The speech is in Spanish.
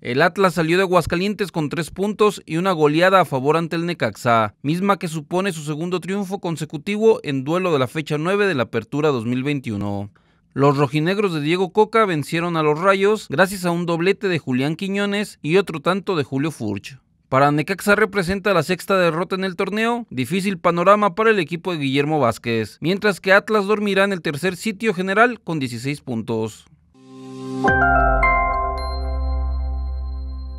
El Atlas salió de Aguascalientes con tres puntos y una goleada a favor ante el Necaxa, misma que supone su segundo triunfo consecutivo en duelo de la fecha 9 de la Apertura 2021. Los rojinegros de Diego Coca vencieron a los Rayos gracias a un doblete de Julián Quiñones y otro tanto de Julio Furch. Para Necaxa representa la sexta derrota en el torneo, difícil panorama para el equipo de Guillermo Vázquez, mientras que Atlas dormirá en el tercer sitio general con 16 puntos.